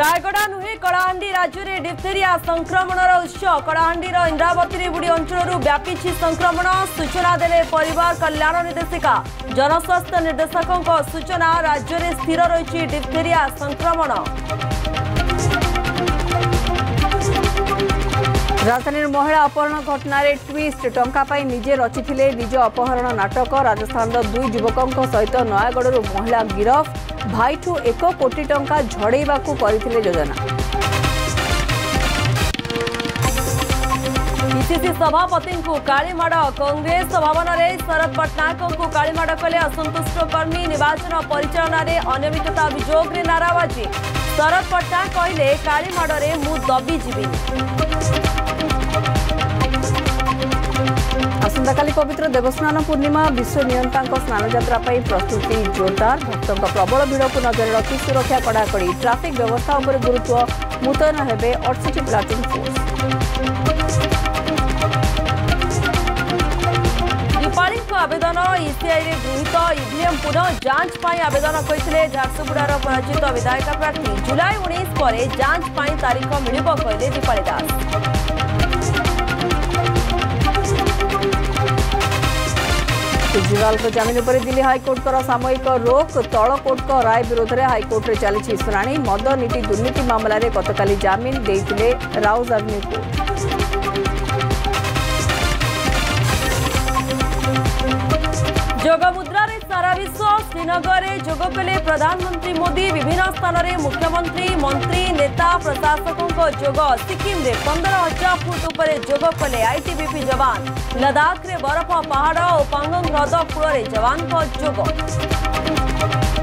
ରାୟଗଡ଼ା ନୁହେଁ କଳାହାଣ୍ଡି ରାଜ୍ୟରେ ଡିପ୍ଥେରିଆ ସଂକ୍ରମଣର ଉତ୍ସ କଳାହାଣ୍ଡିର ଇନ୍ଦ୍ରାବତୀରିବୁଡ଼ି ଅଞ୍ଚଳରୁ ବ୍ୟାପିଛି ସଂକ୍ରମଣ ସୂଚନା ଦେଲେ ପରିବାର କଲ୍ୟାଣ ନିର୍ଦ୍ଦେଶିକା ଜନସ୍ୱାସ୍ଥ୍ୟ ନିର୍ଦ୍ଦେଶକଙ୍କ ସୂଚନା ରାଜ୍ୟରେ ସ୍ଥିର ରହିଛି ଡିପ୍ଥେରିଆ ସଂକ୍ରମଣ ରାଜଧାନୀର ମହିଳା ଅପହରଣ ଘଟଣାରେ ଟ୍ୱିଷ୍ଟ ଟଙ୍କା ପାଇଁ ନିଜେ ରଚିଥିଲେ ନିଜ ଅପହରଣ ନାଟକ ରାଜସ୍ଥାନର ଦୁଇ ଯୁବକଙ୍କ ସହିତ ନୟାଗଡ଼ରୁ ମହିଳା ଗିରଫ ଭାଇଠୁ ଏକ କୋଟି ଟଙ୍କା ଝଡ଼େଇବାକୁ କରିଥିଲେ ଯୋଜନା ପିସିସି ସଭାପତିଙ୍କୁ କାଳିମାଡ଼ କଂଗ୍ରେସ ଭବନରେ ଶରଦ ପଟ୍ଟନାୟକଙ୍କୁ କାଳିମାଡ଼ କଲେ ଅସନ୍ତୁଷ୍ଟ କର୍ମୀ ନିର୍ବାଚନ ପରିଚାଳନାରେ ଅନିୟମିତତା ଅଭିଯୋଗରେ ନାରାବାଜି ଶରଦ ପଟ୍ଟନାୟକ କହିଲେ କାଳିମାଡ଼ରେ ମୁଁ ଦବିଯିବିନି ଆସନ୍ତାକାଲି ପବିତ୍ର ଦେବସ୍ନାନ ପୂର୍ଣ୍ଣିମା ବିଶ୍ୱ ନିୟନ୍ତାଙ୍କ ସ୍ନାନଯାତ୍ରା ପାଇଁ ପ୍ରସ୍ତୁତି ଜୋରଦାର ଭକ୍ତଙ୍କ ପ୍ରବଳ ଭିଡ଼କୁ ନଜରରେ ରଖି ସୁରକ୍ଷା କଡ଼ାକଡ଼ି ଟ୍ରାଫିକ୍ ବ୍ୟବସ୍ଥା ଉପରେ ଗୁରୁତ୍ୱ ମୁତୟନ ହେବେ ଅଠଷଠି ପ୍ଲାଟୁନ୍ ଫୋର୍ସ ଦୀପାଳୀଙ୍କ ଆବେଦନ ଇସିଆଇରେ ଗୃହୀତ ଇଭିଏମ୍ ପୁନଃ ଯାଞ୍ଚ ପାଇଁ ଆବେଦନ କରିଥିଲେ ଝାରସୁଗୁଡ଼ାର ପରାଜିତ ବିଧାୟିକା ପ୍ରାର୍ଥୀ ଜୁଲାଇ ଉଣେଇଶ ପରେ ଯାଞ୍ଚ ପାଇଁ ତାରିଖ ମିଳିବ କହିଲେ ଦୀପାଳୀ ଦାସ बंगाल को पर दिल्ली हाइकोर्ट का सामयिक रोक तलकोर्ट राय विरोध में हाइकोर्ट में चली शुणा मद नीति दुर्नीति मामलें गतका जमिन देते राउज आर्मी को जोग मुद्रे सारा विश्व श्रीनगर में जोग कले प्रधानमନ୍ତ୍ରୀ ମୋଦି ବିଭିନ୍ନ ସ୍ଥାନରେ ମୁଖ୍ୟମନ୍ତ୍ରୀ ମନ୍ତ୍ରୀ ନେତା ପ୍ରଶାସକଙ୍କ ଯୋଗ ସିକିମ୍ରେ ପନ୍ଦର ହଜାର ଫୁଟ ଉପରେ ଯୋଗ କଲେ ଆଇଟିବିପି ଯବାନ ଲଦାଖରେ ବରଫ ପାହାଡ଼ ଓ ପାଙ୍ଗଙ୍ଗ ହ୍ରଦ କୂଳରେ ଯବାନଙ୍କ ଯୋଗ